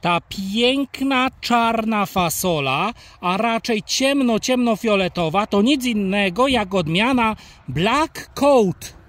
Ta piękna czarna fasola, a raczej ciemno-ciemnofioletowa, to nic innego jak odmiana Black Coat.